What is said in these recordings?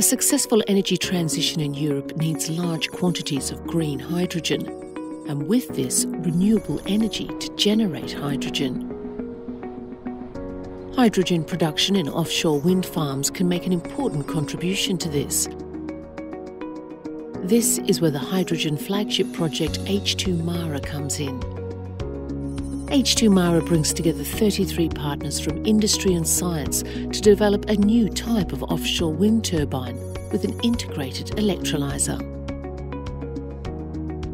A successful energy transition in Europe needs large quantities of green hydrogen, and with this, renewable energy to generate hydrogen. Hydrogen production in offshore wind farms can make an important contribution to this. This is where the hydrogen flagship project H2 Mare comes in. H2 Mare brings together 33 partners from industry and science to develop a new type of offshore wind turbine with an integrated electrolyser.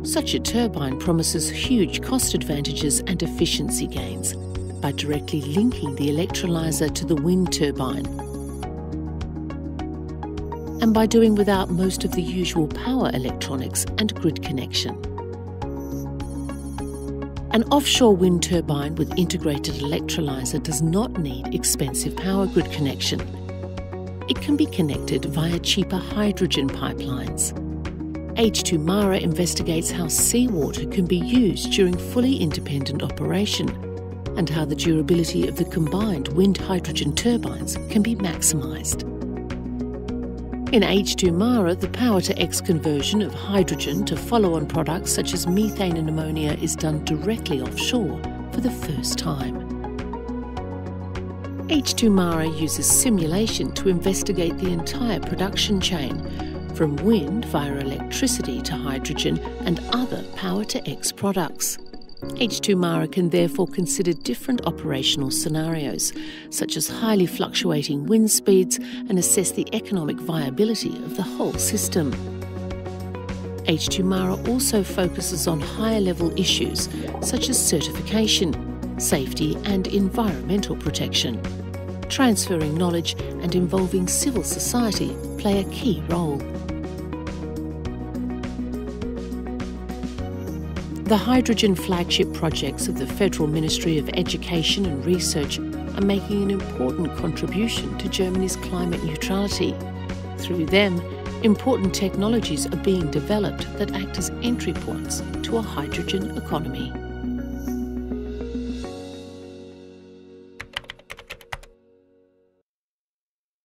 Such a turbine promises huge cost advantages and efficiency gains by directly linking the electrolyser to the wind turbine and by doing without most of the usual power electronics and grid connection. An offshore wind turbine with integrated electrolyser does not need expensive power grid connection. It can be connected via cheaper hydrogen pipelines. H2 Mare investigates how seawater can be used during fully independent operation and how the durability of the combined wind hydrogen turbines can be maximised. In H2 Mare, the power to X conversion of hydrogen to follow on products such as methane and ammonia is done directly offshore for the first time. H2 Mare uses simulation to investigate the entire production chain, from wind via electricity to hydrogen and other power to X products. H2 Mare can therefore consider different operational scenarios, such as highly fluctuating wind speeds, and assess the economic viability of the whole system. H2 Mare also focuses on higher level issues such as certification, safety, and environmental protection. Transferring knowledge and involving civil society play a key role. The hydrogen flagship projects of the Federal Ministry of Education and Research are making an important contribution to Germany's climate neutrality. Through them, important technologies are being developed that act as entry points to a hydrogen economy.